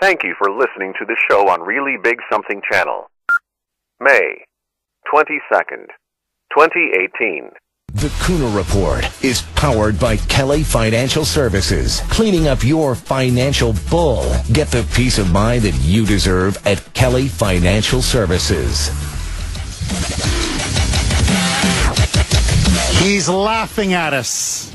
Thank you for listening to the show on Really Big Something Channel. May 22nd, 2018. The Kuhner Report is powered by Kelly Financial Services. Cleaning up your financial bull. Get the peace of mind that you deserve at Kelly Financial Services. He's laughing at us.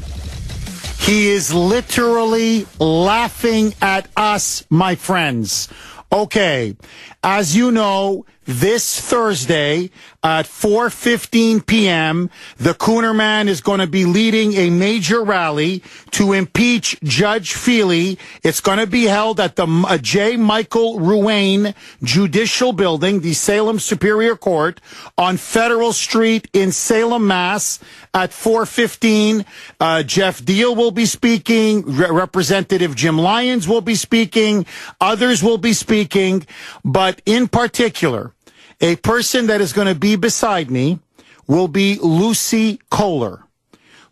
He is literally laughing at us, my friends. Okay, as you know, this Thursday at 4:15 p.m., the Kuhner Man is going to be leading a major rally to impeach Judge Feely. It's going to be held at the uh, J. Michael Ruane Judicial Building, the Salem Superior Court, on Federal Street in Salem, Mass. At 4:15, uh, Geoff Diehl will be speaking. Re- Representative Jim Lyons will be speaking. Others will be speaking, but in particular. A person that is going to be beside me will be Lucy Kohler.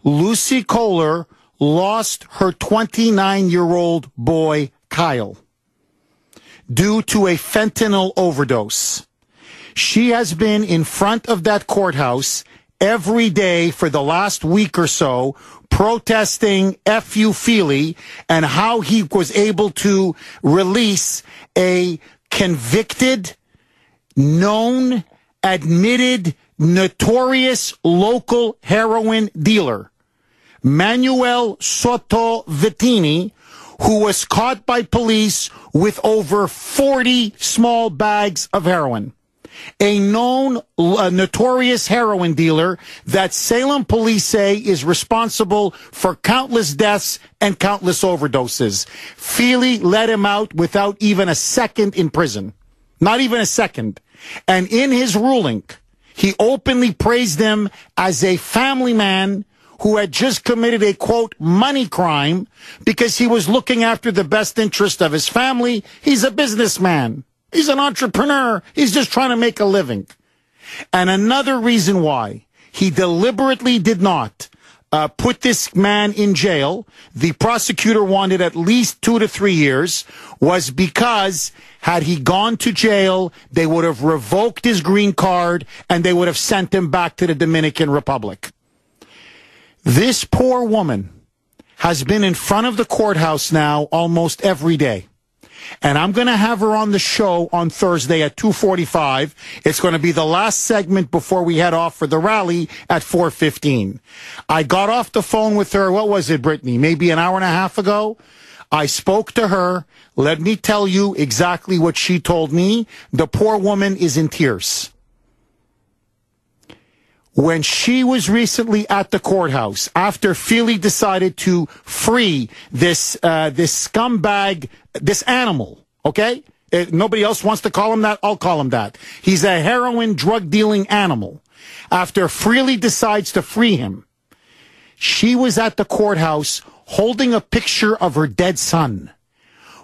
Lucy Kohler lost her 29 year old boy, Kyle, due to a fentanyl overdose. She has been in front of that courthouse every day for the last week or so protesting F.U. Feely and how he was able to release a convicted known, admitted, notorious local heroin dealer, Manuel Soto Vittini, who was caught by police with over 40 small bags of heroin. A known, uh, notorious heroin dealer that Salem police say is responsible for countless deaths and countless overdoses. Feely let him out without even a second in prison. Not even a second. And in his ruling, he openly praised him as a family man who had just committed a quote money crime because he was looking after the best interest of his family. He's a businessman. He's an entrepreneur. He's just trying to make a living. And another reason why he deliberately did not uh, put this man in jail, the prosecutor wanted at least two to three years, was because had he gone to jail, they would have revoked his green card and they would have sent him back to the Dominican Republic. This poor woman has been in front of the courthouse now almost every day and I'm going to have her on the show on Thursday at 2:45. It's going to be the last segment before we head off for the rally at 4:15. I got off the phone with her. What was it, Brittany? Maybe an hour and a half ago. I spoke to her. Let me tell you exactly what she told me. The poor woman is in tears when she was recently at the courthouse after Feely decided to free this uh, this scumbag, this animal. Okay, Uh, nobody else wants to call him that. I'll call him that. He's a heroin drug dealing animal. After Feely decides to free him, she was at the courthouse holding a picture of her dead son.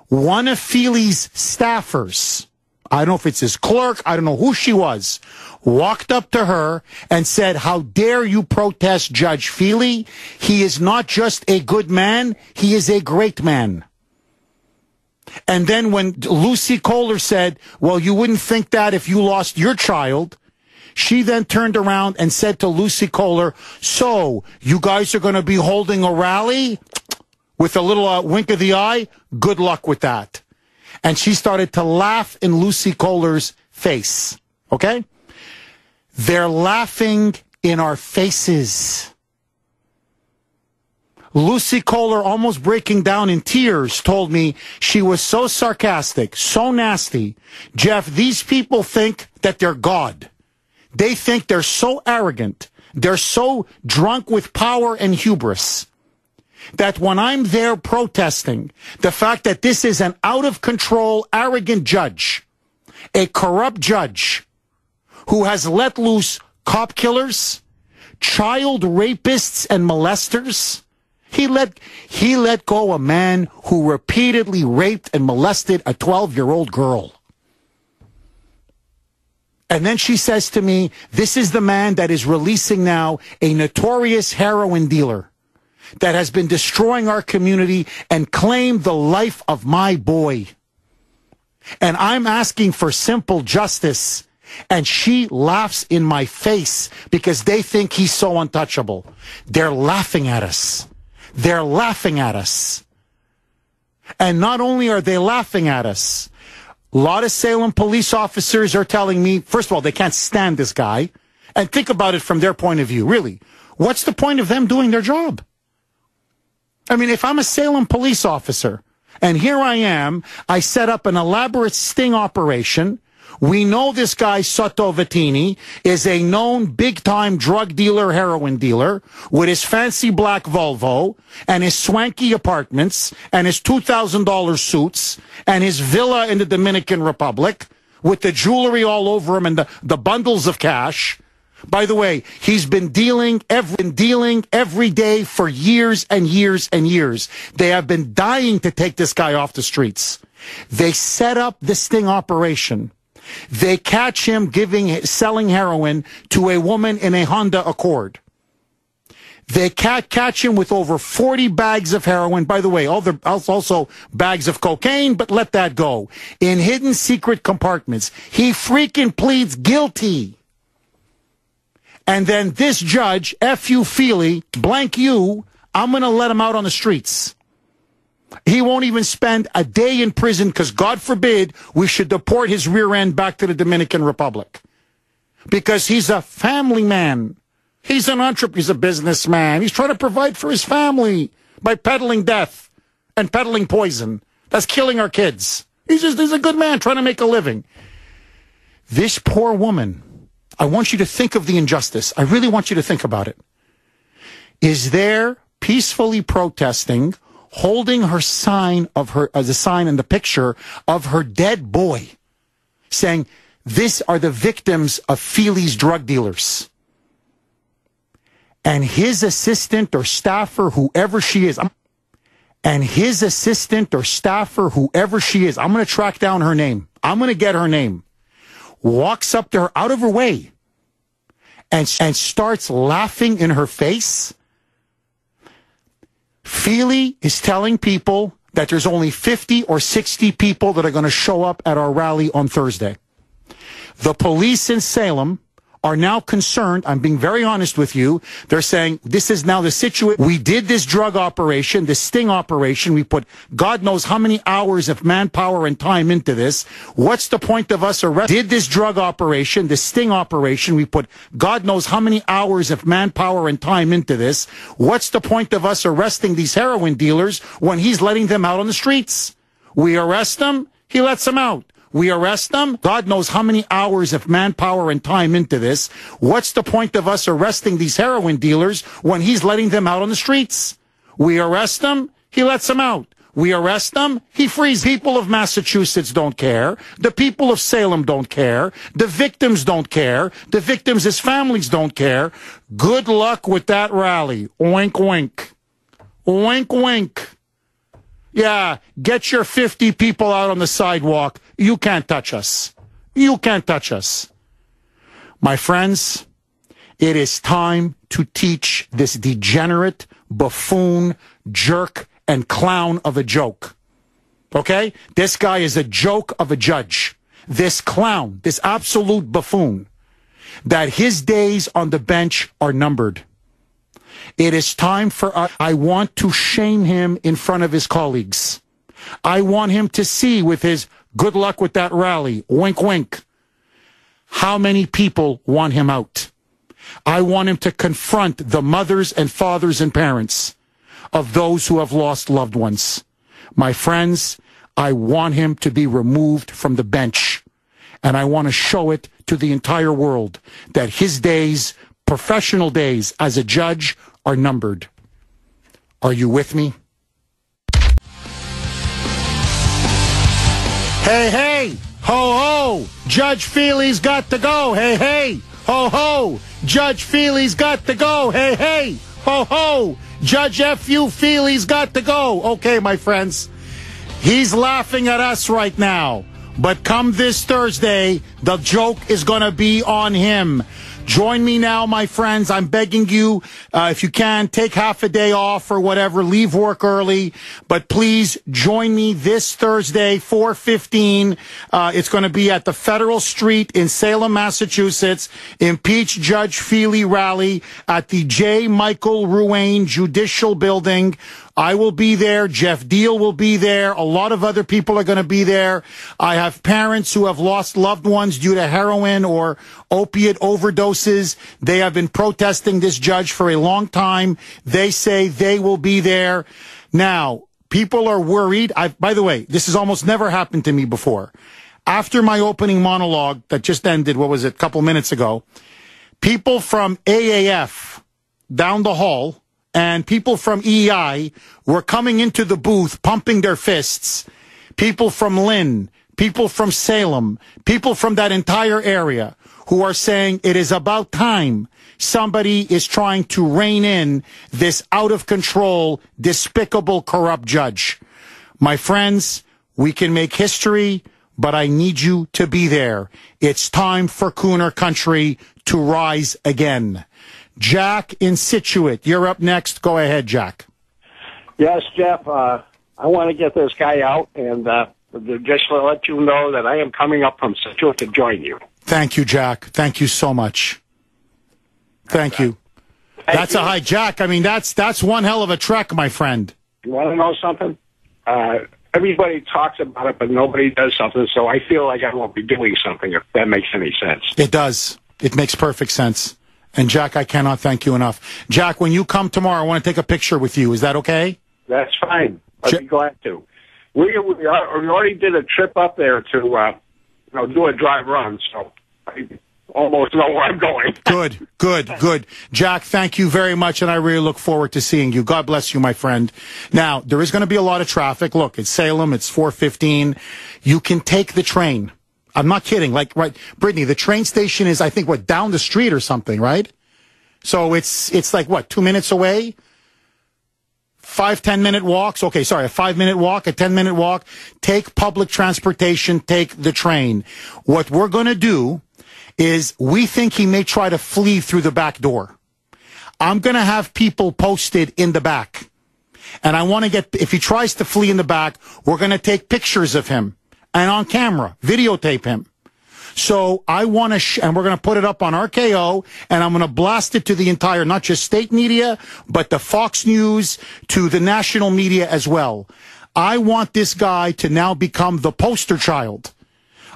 One of Feely's staffers. I don't know if it's his clerk. I don't know who she was walked up to her and said, how dare you protest Judge Feely? He is not just a good man, he is a great man. And then when Lucy Kohler said, well, you wouldn't think that if you lost your child, she then turned around and said to Lucy Kohler, so you guys are going to be holding a rally with a little uh, wink of the eye? Good luck with that. And she started to laugh in Lucy Kohler's face. Okay? They're laughing in our faces. Lucy Kohler, almost breaking down in tears, told me she was so sarcastic, so nasty. Jeff, these people think that they're God. They think they're so arrogant. They're so drunk with power and hubris that when I'm there protesting the fact that this is an out of control, arrogant judge, a corrupt judge, who has let loose cop killers, child rapists and molesters. He let, he let go a man who repeatedly raped and molested a 12 year old girl. And then she says to me, this is the man that is releasing now a notorious heroin dealer that has been destroying our community and claimed the life of my boy. And I'm asking for simple justice. And she laughs in my face because they think he's so untouchable. They're laughing at us. They're laughing at us. And not only are they laughing at us, a lot of Salem police officers are telling me, first of all, they can't stand this guy. And think about it from their point of view. Really, what's the point of them doing their job? I mean, if I'm a Salem police officer and here I am, I set up an elaborate sting operation. We know this guy, Soto Vittini, is a known big time drug dealer, heroin dealer with his fancy black Volvo and his swanky apartments and his $2,000 suits and his villa in the Dominican Republic with the jewelry all over him and the, the bundles of cash. By the way, he's been dealing every, been dealing every day for years and years and years. They have been dying to take this guy off the streets. They set up this sting operation. They catch him giving selling heroin to a woman in a Honda Accord. They catch him with over 40 bags of heroin. By the way, all the also bags of cocaine, but let that go. In hidden secret compartments. He freaking pleads guilty. And then this judge, F. U. Feely, blank you, I'm going to let him out on the streets. He won't even spend a day in prison because, God forbid, we should deport his rear end back to the Dominican Republic. Because he's a family man. He's an entrepreneur. He's a businessman. He's trying to provide for his family by peddling death and peddling poison. That's killing our kids. He's just, he's a good man trying to make a living. This poor woman I want you to think of the injustice. I really want you to think about it. Is there peacefully protesting, holding her sign of her, uh, as a sign in the picture of her dead boy, saying, this are the victims of Feely's drug dealers. And his assistant or staffer, whoever she is, and his assistant or staffer, whoever she is, I'm going to track down her name. I'm going to get her name walks up to her out of her way and, and starts laughing in her face. Feely is telling people that there's only 50 or 60 people that are going to show up at our rally on Thursday. The police in Salem are now concerned. I'm being very honest with you. They're saying this is now the situation. We did this drug operation, this sting operation. We put God knows how many hours of manpower and time into this. What's the point of us arresting? Did this drug operation, this sting operation. We put God knows how many hours of manpower and time into this. What's the point of us arresting these heroin dealers when he's letting them out on the streets? We arrest them. He lets them out. We arrest them. God knows how many hours of manpower and time into this. What's the point of us arresting these heroin dealers when he's letting them out on the streets? We arrest them. He lets them out. We arrest them. He frees. People of Massachusetts don't care. The people of Salem don't care. The victims don't care. The victims' his families don't care. Good luck with that rally. Wink, wink. Wink, wink. Yeah, get your 50 people out on the sidewalk. You can't touch us. You can't touch us. My friends, it is time to teach this degenerate, buffoon, jerk, and clown of a joke. Okay? This guy is a joke of a judge. This clown, this absolute buffoon, that his days on the bench are numbered. It is time for us. I want to shame him in front of his colleagues. I want him to see with his good luck with that rally, wink, wink, how many people want him out. I want him to confront the mothers and fathers and parents of those who have lost loved ones. My friends, I want him to be removed from the bench. And I want to show it to the entire world that his days, professional days as a judge are numbered. Are you with me? Hey, hey, ho, ho, Judge Feely's got to go. Hey, hey, ho, ho, Judge Feely's got to go. Hey, hey, ho, ho, Judge F.U. Feely's got to go. Okay, my friends, he's laughing at us right now. But come this Thursday, the joke is going to be on him. Join me now, my friends. I'm begging you, uh, if you can, take half a day off or whatever, leave work early, but please join me this Thursday, 415. Uh, it's going to be at the Federal Street in Salem, Massachusetts. Impeach Judge Feely rally at the J. Michael Ruane Judicial Building. I will be there. Geoff Diehl will be there. A lot of other people are going to be there. I have parents who have lost loved ones due to heroin or opiate overdoses. They have been protesting this judge for a long time. They say they will be there. Now, people are worried. I, by the way, this has almost never happened to me before. After my opening monologue that just ended, what was it, a couple minutes ago, people from AAF down the hall and people from EI were coming into the booth pumping their fists. People from Lynn, people from Salem, people from that entire area who are saying it is about time somebody is trying to rein in this out of control, despicable, corrupt judge. My friends, we can make history, but I need you to be there. It's time for Kuhner Country to rise again. Jack in Scituate, you're up next. Go ahead, Jack. Yes, Jeff. Uh, I want to get this guy out and uh, just to let you know that I am coming up from Scituate to join you. Thank you, Jack. Thank you so much. Thank you. Thank that's you. a high Jack. I mean, that's that's one hell of a trek, my friend. You want to know something? Uh, everybody talks about it, but nobody does something. So I feel like I won't be doing something if that makes any sense. It does. It makes perfect sense. And Jack, I cannot thank you enough. Jack, when you come tomorrow, I want to take a picture with you. Is that okay? That's fine. I'd be glad to. We, we, are- we already did a trip up there to uh, you know do a drive run, so I almost know where I'm going. Good, good, good. Jack, thank you very much, and I really look forward to seeing you. God bless you, my friend. Now, there is going to be a lot of traffic. Look, it's Salem, it's 415. You can take the train. I'm not kidding. Like, right, Brittany, the train station is, I think, what, down the street or something, right? So it's, it's like, what, two minutes away? Five, ten minute walks. Okay, sorry, a five minute walk, a 10 minute walk. Take public transportation, take the train. What we're going to do is we think he may try to flee through the back door. I'm going to have people posted in the back. And I want to get, if he tries to flee in the back, we're going to take pictures of him and on camera, videotape him. So I want to, sh- and we're going to put it up on RKO, and I'm going to blast it to the entire, not just state media, but the Fox News, to the national media as well. I want this guy to now become the poster child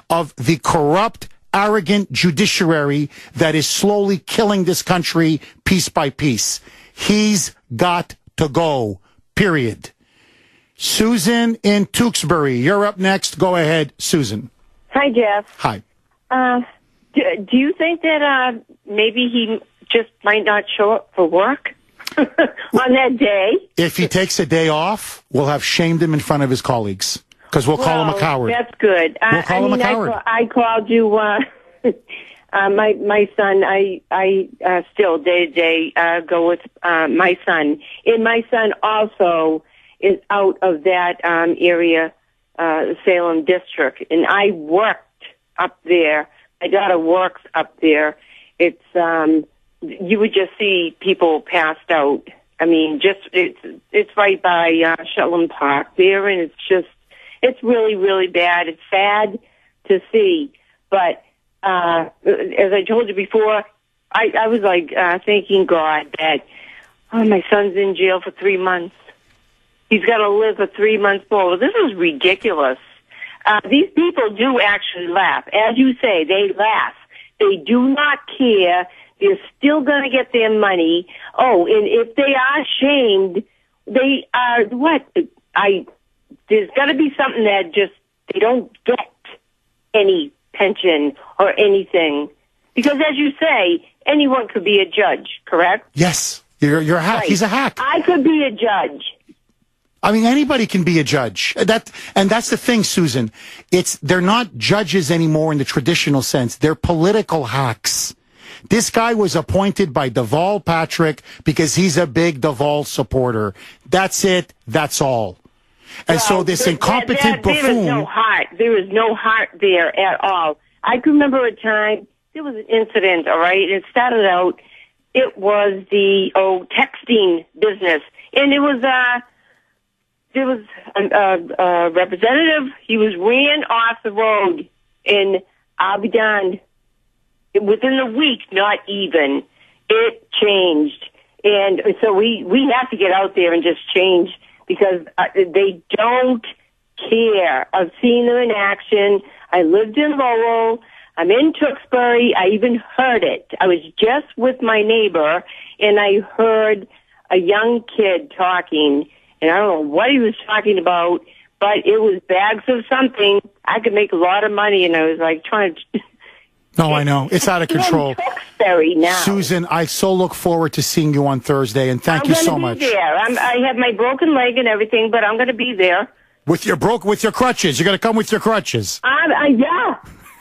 of the corrupt, arrogant judiciary that is slowly killing this country piece by piece. He's got to go, period. Susan in Tewksbury, you're up next. Go ahead, Susan. Hi, Jeff. Hi. Uh, do, do you think that uh, maybe he just might not show up for work on that day? If he takes a day off, we'll have shamed him in front of his colleagues because we'll call him a coward. That's good. We'll I, call I him a mean, I coward. I, called you. Uh, uh, my my son. I I uh, still day to day uh, go with uh, my son, and my son also is out of that um, area, uh, Salem district, and I worked up there. My daughter works up there. It's um, you would just see people passed out. I mean, just it's it's right by uh, Shetland Park there, and it's just it's really really bad. It's sad to see, but uh, as I told you before, I, I was like uh, thanking God that oh my son's in jail for three months. He's got to live for three months more. This is ridiculous. Uh, these people do actually laugh. As you say, they laugh. They do not care. They're still going to get their money. Oh, and if they are shamed, they are what? I there's got to be something that just they don't get any pension or anything because, as you say, anyone could be a judge. Correct? yes, you're, you're a hack. Right. He's a hack. I could be a judge. I mean, anybody can be a judge. That, and that's the thing, Susan. It's, they're not judges anymore in the traditional sense. They're political hacks. This guy was appointed by Deval Patrick because he's a big Deval supporter. That's it. That's all. And so Well, this there- incompetent there- There is buffoon. no heart. There is no heart there at all. I can remember a time there was an incident, all right? It started out, it was the, oh, texting business. And it was, uh, there was a, a, a representative, he was ran off the road in Abidan. Within a week, not even, it changed. And so we, we have to get out there and just change because uh, they don't care. I've seen them in action. I lived in Lowell. I'm in Tewksbury. I even heard it. I was just with my neighbor and I heard a young kid talking and I don't know what he was talking about, but it was bags of something. I could make a lot of money and I was like trying to No, I know. It's out of control. Susan, I so look forward to seeing you on Thursday, and thank I'm you so be much. There. I'm, I have my broken leg and everything, but I'm going to be there. With your broke, with your crutches, you're going to come with your crutches. I'm, uh, yeah.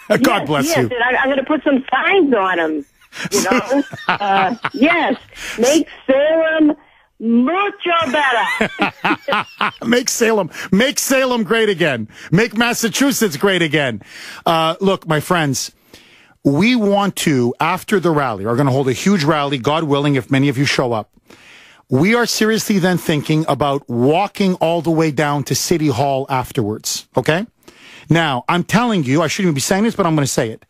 God yes, bless yes, you. and I, I'm going to put some signs on them. You know, uh, yes, make Salem mucho better. Make Salem, make Salem great again. Make Massachusetts great again. Uh, look, my friends, we want to, after the rally, are going to hold a huge rally, God willing, if many of you show up. We are seriously then thinking about walking all the way down to City Hall afterwards. Okay? Now, I'm telling you, I shouldn't even be saying this, but I'm going to say it.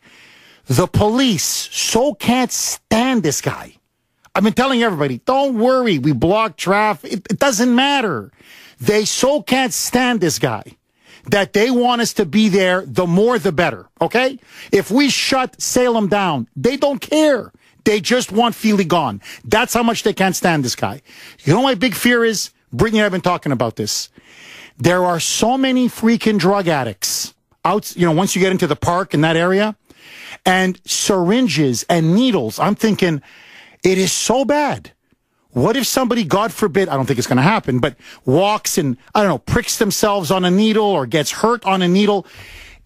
The police so can't stand this guy. I've been telling everybody, don't worry, we block traffic. It, it doesn't matter. They so can't stand this guy that they want us to be there. The more, the better. Okay? If we shut Salem down, they don't care. They just want Feely gone. That's how much they can't stand this guy. You know, my big fear is, Brittany and I have been talking about this. There are so many freaking drug addicts out, you know, once you get into the park in that area and syringes and needles. I'm thinking it is so bad. What if somebody, God forbid, I don't think it's going to happen, but walks and, I don't know, pricks themselves on a needle or gets hurt on a needle?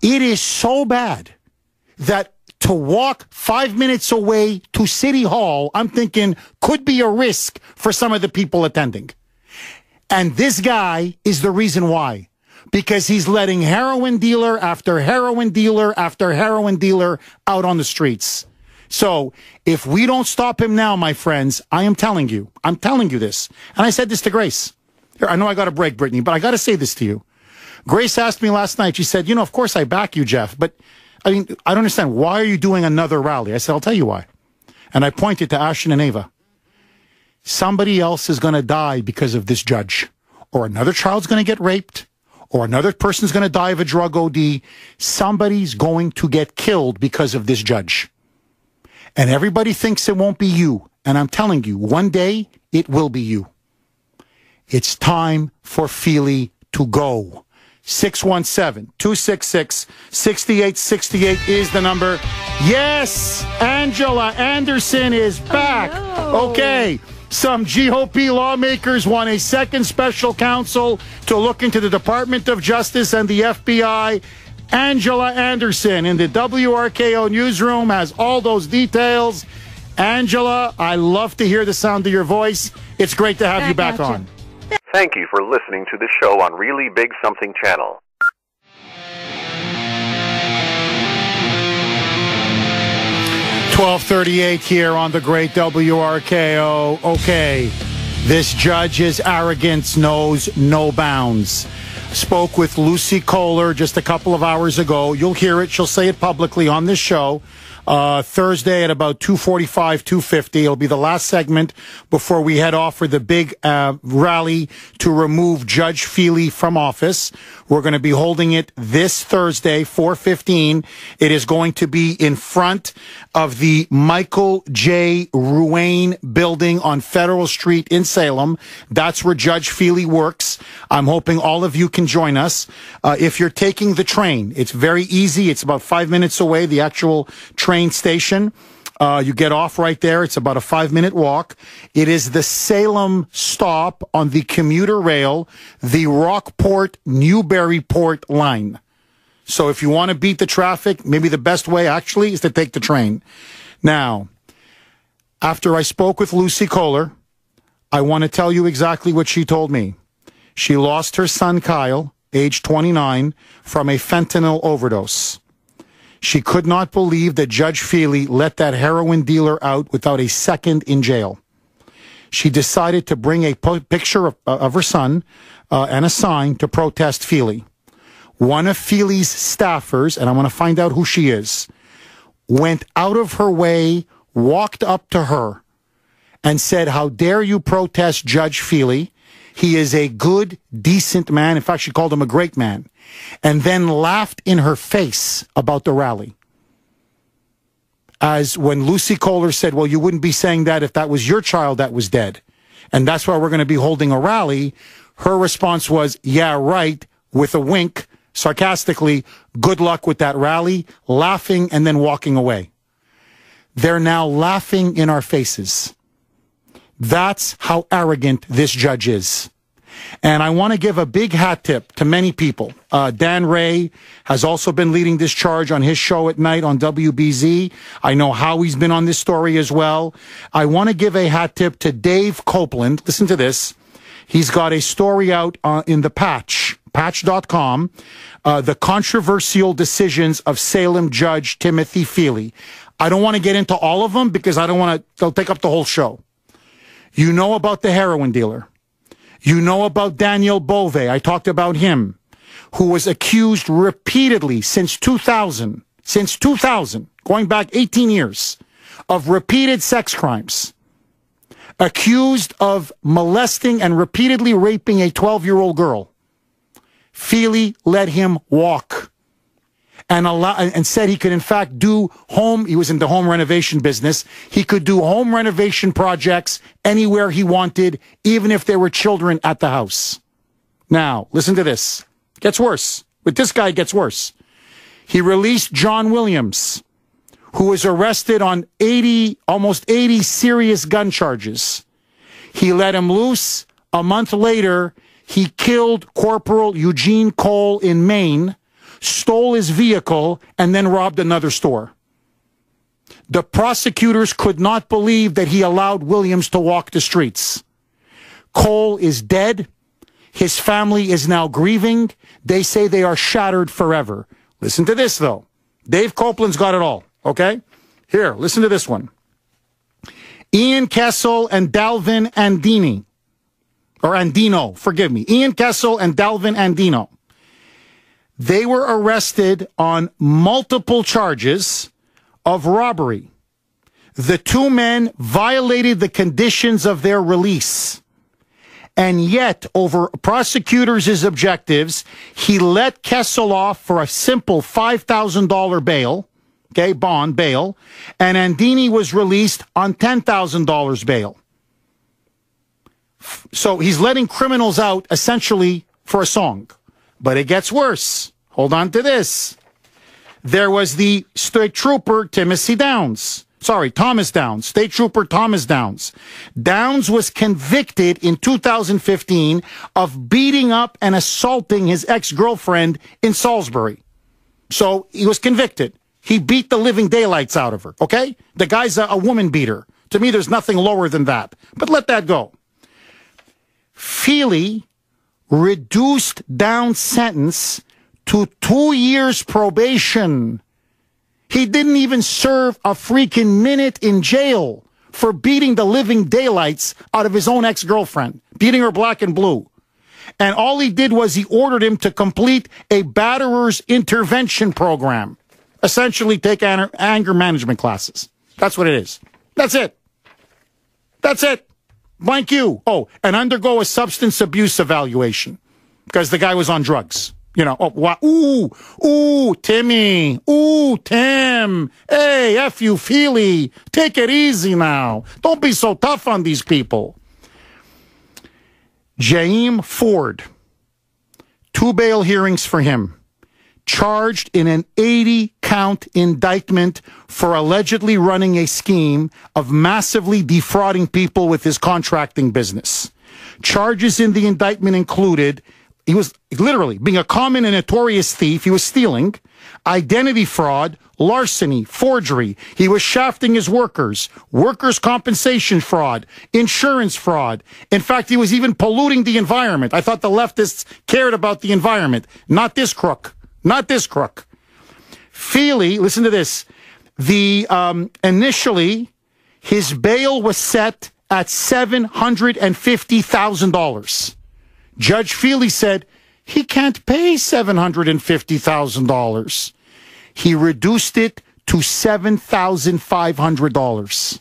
It is so bad that to walk five minutes away to City Hall, I'm thinking could be a risk for some of the people attending. And this guy is the reason why. Because he's letting heroin dealer after heroin dealer after heroin dealer out on the streets. So if we don't stop him now, my friends, I am telling you, I'm telling you this. And I said this to Grace. Here, I know I got a break, Brittany, but I got to say this to you. Grace asked me last night, she said, you know, of course I back you, Jeff, but I mean, I don't understand. Why are you doing another rally? I said, I'll tell you why. And I pointed to Ashton and Ava. Somebody else is going to die because of this judge, or another child's going to get raped, or another person's going to die of a drug OD. Somebody's going to get killed because of this judge. And everybody thinks it won't be you. And I'm telling you, one day it will be you. It's time for Feely to go. 617-266-6868 is the number. Yes, Angela Anderson is back. Okay. Some GOP lawmakers want a second special counsel to look into the Department of Justice and the FBI. Angela Anderson in the WRKO newsroom has all those details. Angela, I love to hear the sound of your voice. It's great to have you back on. Thank you for listening to the show on Really Big Something Channel. Twelve thirty-eight here on the Great WRKO. Okay, this judge's arrogance knows no bounds. Spoke with Lucy Kohler just a couple of hours ago. You'll hear it. She'll say it publicly on this show. Uh, Thursday at about 245, 250. It'll be the last segment before we head off for the big uh, rally to remove Judge Feely from office. We're going to be holding it this Thursday, 415. It is going to be in front of the Michael J. Ruane building on Federal Street in Salem. That's where Judge Feely works. I'm hoping all of you can join us. Uh, if you're taking the train, it's very easy. It's about five minutes away, the actual train station. Uh, you get off right there. It's about a five minute walk. It is the Salem stop on the commuter rail, the Rockport Newburyport line. So if you want to beat the traffic, maybe the best way actually is to take the train. Now, after I spoke with Lucy Kohler, I want to tell you exactly what she told me. She lost her son Kyle, age 29, from a fentanyl overdose. She could not believe that Judge Feely let that heroin dealer out without a second in jail. She decided to bring a picture of, uh, of her son uh, and a sign to protest Feely. One of Feely's staffers, and I want to find out who she is, went out of her way, walked up to her, and said, How dare you protest Judge Feely? He is a good, decent man. In fact, she called him a great man. And then laughed in her face about the rally. As when Lucy Kohler said, Well, you wouldn't be saying that if that was your child that was dead. And that's why we're going to be holding a rally. Her response was, Yeah, right, with a wink, sarcastically, good luck with that rally, laughing and then walking away. They're now laughing in our faces. That's how arrogant this judge is. And I want to give a big hat tip to many people. Uh, Dan Ray has also been leading this charge on his show at night on WBZ. I know how he's been on this story as well. I want to give a hat tip to Dave Copeland. Listen to this. He's got a story out uh, in the patch, patch.com, uh, the controversial decisions of Salem Judge Timothy Feely. I don't want to get into all of them because I don't want to, they'll take up the whole show. You know about the heroin dealer. You know about Daniel Bove. I talked about him, who was accused repeatedly since 2000, since 2000, going back 18 years, of repeated sex crimes. Accused of molesting and repeatedly raping a 12 year old girl. Feely let him walk and allow, and said he could in fact do home. He was in the home renovation business. He could do home renovation projects anywhere he wanted, even if there were children at the house. Now, listen to this. Gets worse. With this guy, it gets worse. He released John Williams, who was arrested on 80, almost 80 serious gun charges. He let him loose. A month later, he killed Corporal Eugene Cole in Maine stole his vehicle, and then robbed another store. The prosecutors could not believe that he allowed Williams to walk the streets. Cole is dead. His family is now grieving. They say they are shattered forever. Listen to this, though. Dave Copeland's got it all, okay? Here, listen to this one. Ian Kessel and Dalvin Andini, or Andino, forgive me. Ian Kessel and Dalvin Andino they were arrested on multiple charges of robbery. The two men violated the conditions of their release. And yet, over prosecutors' objectives, he let Kessel off for a simple $5,000 bail, okay, bond bail, and Andini was released on $10,000 bail. So he's letting criminals out essentially for a song. But it gets worse. Hold on to this. There was the state trooper, Timothy Downs. Sorry, Thomas Downs, State Trooper Thomas Downs. Downs was convicted in 2015 of beating up and assaulting his ex-girlfriend in Salisbury. So he was convicted. He beat the living daylights out of her, okay? The guy's a, a woman beater. To me, there's nothing lower than that. But let that go. Feely reduced down sentence to two years probation. He didn't even serve a freaking minute in jail for beating the living daylights out of his own ex-girlfriend, beating her black and blue. And all he did was he ordered him to complete a batterer's intervention program. Essentially take anger management classes. That's what it is. That's it. That's it. Blank you. Oh, and undergo a substance abuse evaluation because the guy was on drugs. You know, oh, wow. Ooh, ooh, Timmy. Ooh, Tim. Hey, F you, Feely. Take it easy now. Don't be so tough on these people. Jaheim Ford. Two bail hearings for him. Charged in an 80 count indictment for allegedly running a scheme of massively defrauding people with his contracting business. Charges in the indictment included he was literally being a common and notorious thief. He was stealing, identity fraud, larceny, forgery. He was shafting his workers, workers' compensation fraud, insurance fraud. In fact, he was even polluting the environment. I thought the leftists cared about the environment. Not this crook. Not this crook. Feely, listen to this. The um, initially his bail was set at seven hundred and fifty thousand dollars. Judge Feely said he can't pay seven hundred and fifty thousand dollars. He reduced it to seven thousand five hundred dollars.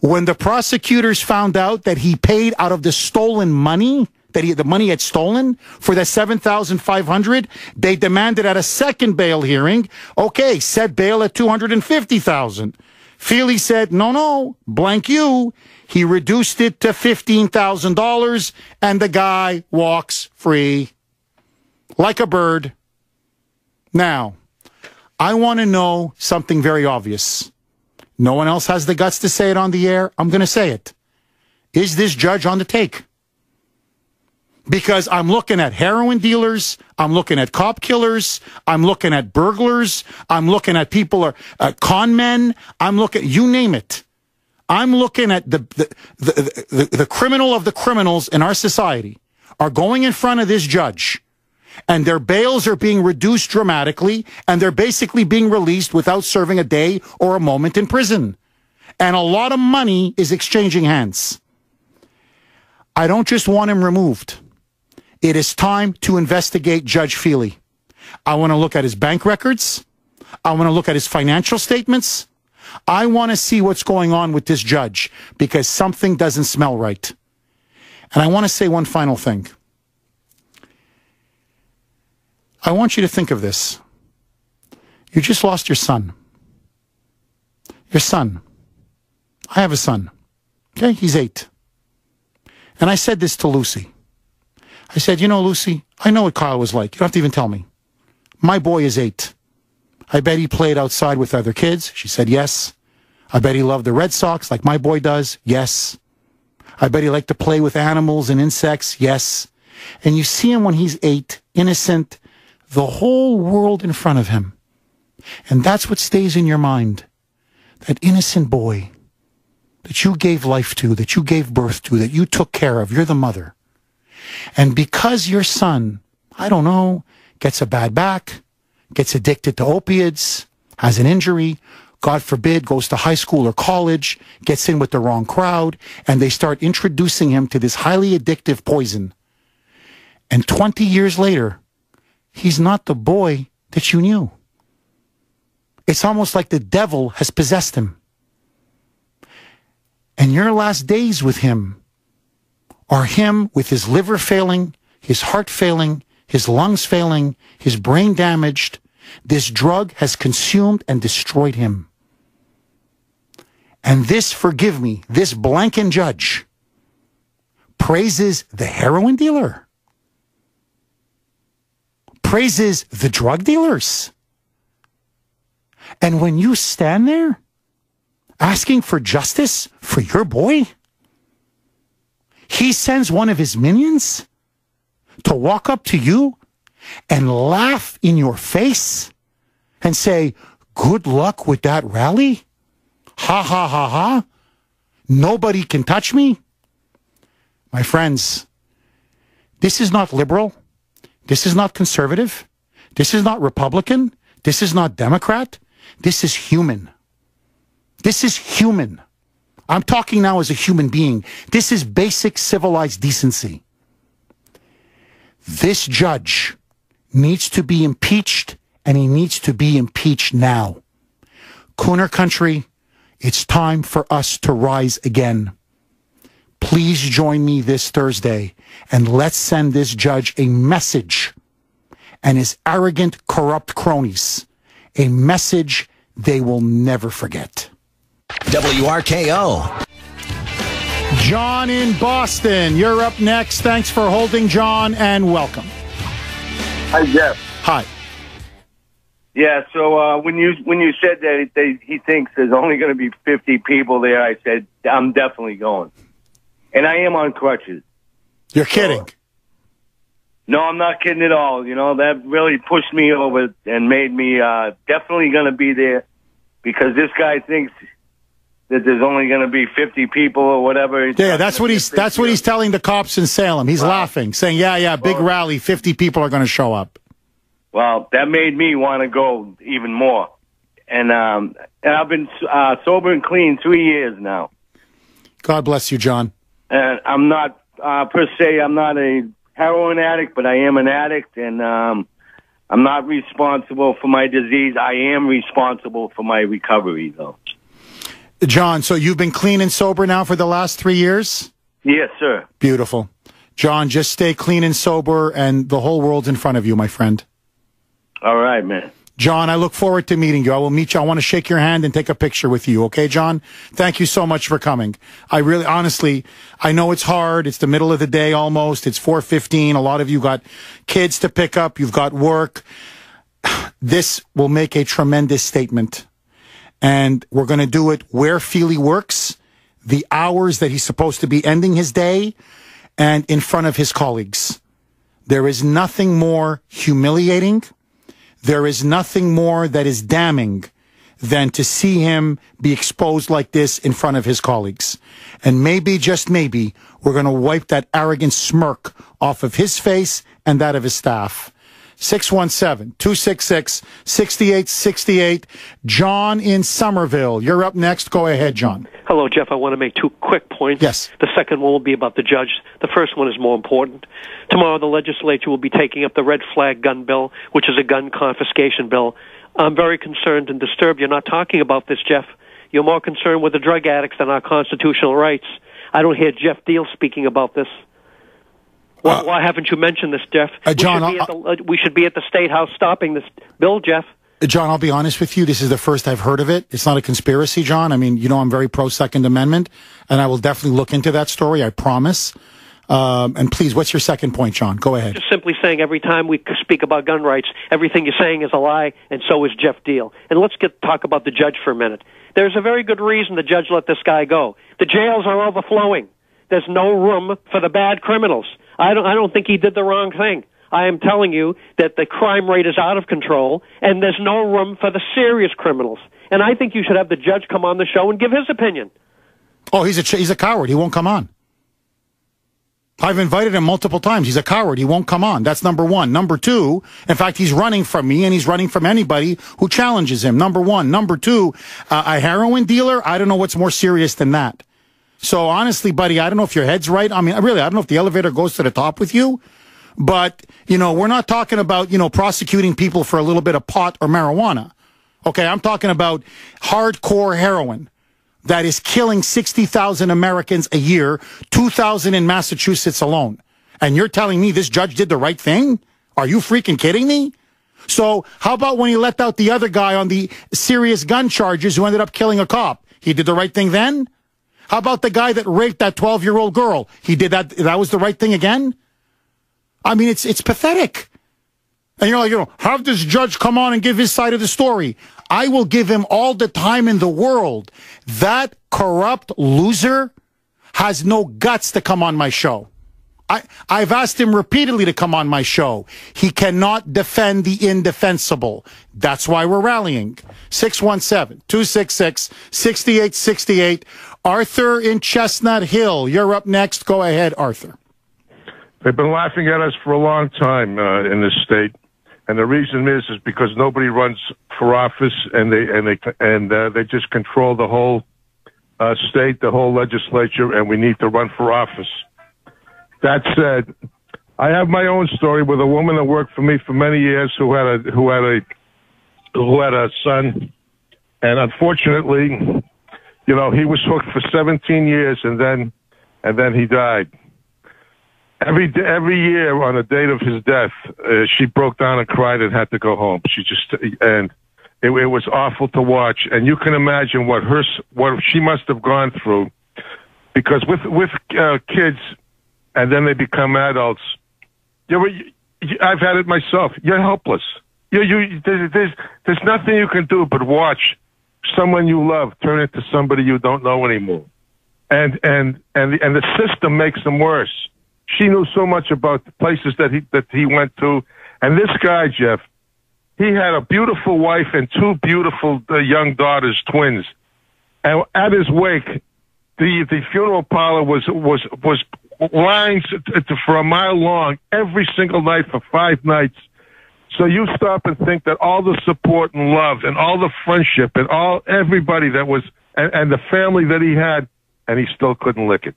When the prosecutors found out that he paid out of the stolen money, that he, the money had stolen for that 7,500, they demanded at a second bail hearing, okay, set bail at 250,000. Feely said, no, no, blank you. He reduced it to $15,000 and the guy walks free like a bird. Now, I want to know something very obvious. No one else has the guts to say it on the air. I'm going to say it. Is this judge on the take? Because I'm looking at heroin dealers, I'm looking at cop killers, I'm looking at burglars, I'm looking at people are uh, con men, I'm looking you name it. I'm looking at the the, the the the criminal of the criminals in our society are going in front of this judge and their bails are being reduced dramatically and they're basically being released without serving a day or a moment in prison. And a lot of money is exchanging hands. I don't just want him removed. It is time to investigate Judge Feely. I want to look at his bank records. I want to look at his financial statements. I want to see what's going on with this judge because something doesn't smell right. And I want to say one final thing. I want you to think of this. You just lost your son. Your son. I have a son. Okay, he's eight. And I said this to Lucy. I said, you know, Lucy, I know what Kyle was like. You don't have to even tell me. My boy is eight. I bet he played outside with other kids. She said, yes. I bet he loved the Red Sox like my boy does. Yes. I bet he liked to play with animals and insects. Yes. And you see him when he's eight, innocent, the whole world in front of him. And that's what stays in your mind. That innocent boy that you gave life to, that you gave birth to, that you took care of. You're the mother. And because your son, I don't know, gets a bad back, gets addicted to opiates, has an injury, God forbid, goes to high school or college, gets in with the wrong crowd, and they start introducing him to this highly addictive poison. And 20 years later, he's not the boy that you knew. It's almost like the devil has possessed him. And your last days with him are him with his liver failing, his heart failing, his lungs failing, his brain damaged. This drug has consumed and destroyed him. And this, forgive me, this Blanken judge praises the heroin dealer, praises the drug dealers. And when you stand there asking for justice for your boy, he sends one of his minions to walk up to you and laugh in your face and say, Good luck with that rally. Ha ha ha ha. Nobody can touch me. My friends, this is not liberal. This is not conservative. This is not Republican. This is not Democrat. This is human. This is human. I'm talking now as a human being. This is basic civilized decency. This judge needs to be impeached and he needs to be impeached now. Kuhner country, it's time for us to rise again. Please join me this Thursday and let's send this judge a message and his arrogant, corrupt cronies a message they will never forget. WRKO. John in Boston, you're up next. Thanks for holding, John, and welcome. Hi, Jeff. Hi. Yeah, so uh, when you when you said that they, he thinks there's only going to be 50 people there, I said I'm definitely going, and I am on crutches. You're kidding. No, I'm not kidding at all. You know that really pushed me over and made me uh, definitely going to be there because this guy thinks that there's only going to be 50 people or whatever. It's Yeah, that's what he's that's what he's telling the cops in Salem. He's laughing, saying, "Yeah, yeah, big Well- rally, 50 people are going to show up." Well, that made me want to go even more. And um, and I've been uh, sober and clean three years now. God bless you, John. And I'm not uh, per se. I'm not a heroin addict, but I am an addict, and um, I'm not responsible for my disease. I am responsible for my recovery, though. John, so you've been clean and sober now for the last three years? Yes, sir. Beautiful. John, just stay clean and sober, and the whole world's in front of you, my friend. All right, man. John, I look forward to meeting you. I will meet you. I want to shake your hand and take a picture with you. Okay, John? Thank you so much for coming. I really, honestly, I know it's hard. It's the middle of the day almost. It's 415. A lot of you got kids to pick up. You've got work. This will make a tremendous statement. And we're going to do it where Feeley works, the hours that he's supposed to be ending his day, and in front of his colleagues. There is nothing more humiliating there is nothing more that is damning than to see him be exposed like this in front of his colleagues. And maybe, just maybe, we're going to wipe that arrogant smirk off of his face and that of his staff. 617-266-6868. John in Somerville. You're up next. Go ahead, John. Hello, Jeff. I want to make two quick points. Yes. The second one will be about the judge. The first one is more important. Tomorrow, the legislature will be taking up the red flag gun bill, which is a gun confiscation bill. I'm very concerned and disturbed. You're not talking about this, Jeff. You're more concerned with the drug addicts than our constitutional rights. I don't hear Geoff Diehl speaking about this. Why, Uh, why haven't you mentioned this, Jeff? Uh, John, we should, be at the, uh, we should be at the state house stopping this bill, Jeff. John, I'll be honest with you. This is the first I've heard of it. It's not a conspiracy, John. I mean, you know, I'm very pro Second Amendment, and I will definitely look into that story. I promise. Um, and please, what's your second point, John? Go ahead. just simply saying every time we speak about gun rights, everything you're saying is a lie, and so is Geoff Diehl. And let's get talk about the judge for a minute. There's a very good reason the judge let this guy go. The jails are overflowing. There's no room for the bad criminals. I don't. I don't think he did the wrong thing. I am telling you that the crime rate is out of control, and there's no room for the serious criminals. And I think you should have the judge come on the show and give his opinion. Oh, he's a he's a coward. He won't come on. I've invited him multiple times. He's a coward. He won't come on. That's number one. Number two, in fact, he's running from me and he's running from anybody who challenges him. Number one. Number two, uh, a heroin dealer. I don't know what's more serious than that. So honestly, buddy, I don't know if your head's right. I mean, I really, I don't know if the elevator goes to the top with you, but you know, we're not talking about, you know, prosecuting people for a little bit of pot or marijuana. Okay. I'm talking about hardcore heroin that is killing 60,000 Americans a year, 2,000 in Massachusetts alone. And you're telling me this judge did the right thing? Are you freaking kidding me? So how about when he let out the other guy on the serious gun charges who ended up killing a cop? He did the right thing then? How about the guy that raped that 12 year old girl? He did that. That was the right thing again? I mean, it's, it's pathetic. And you're like, you know, have this judge come on and give his side of the story. I will give him all the time in the world. That corrupt loser has no guts to come on my show. I, I've asked him repeatedly to come on my show. He cannot defend the indefensible. That's why we're rallying. 617-266-6868. Arthur in Chestnut Hill. You're up next. Go ahead, Arthur. They've been laughing at us for a long time uh, in this state, and the reason is is because nobody runs for office, and they and they and uh, they just control the whole uh, state, the whole legislature, and we need to run for office. That said, I have my own story with a woman that worked for me for many years who had a who had a who had a son, and unfortunately, you know, he was hooked for 17 years, and then and then he died. Every every year on the date of his death, uh, she broke down and cried and had to go home. She just and it, it was awful to watch. And you can imagine what her what she must have gone through, because with with uh, kids, and then they become adults. You know, you, you- I've had it myself. You're helpless. You you there's, there's there's nothing you can do but watch someone you love turn into somebody you don't know anymore and and and the, and the system makes them worse. She knew so much about the places that he that he went to, and this guy Jeff, he had a beautiful wife and two beautiful uh, young daughters, twins. And at his wake, the the funeral parlor was was was lines t- for a mile long every single night for five nights. So you stop and think that all the support and love and all the friendship and all everybody that was and, and the family that he had, and he still couldn't lick it.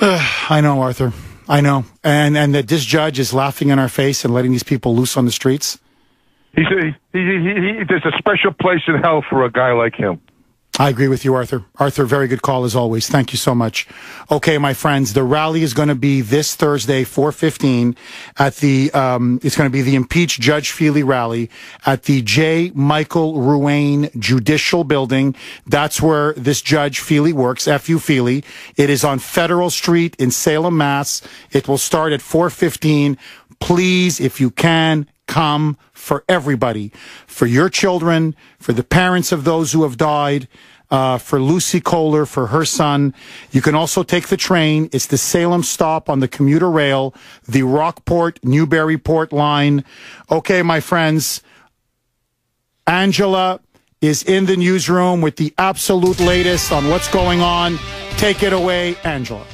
I know, Arthur. I know, and and that this judge is laughing in our face and letting these people loose on the streets. He's a, he, he, he, there's a special place in hell for a guy like him. I agree with you, Arthur. Arthur, very good call as always. Thank you so much. Okay, my friends, the rally is going to be this Thursday, 415 at the, um, it's going to be the impeach Judge Feeley rally at the J. Michael Ruane Judicial Building. That's where this Judge Feeley works, F.U. Feeley. It is on Federal Street in Salem, Mass. It will start at 415. Please, if you can, come for everybody, for your children, for the parents of those who have died, uh, for Lucy Kohler, for her son. You can also take the train. It's the Salem stop on the commuter rail, the Rockport Newburyport line. Okay, my friends. Angela is in the newsroom with the absolute latest on what's going on. Take it away, Angela.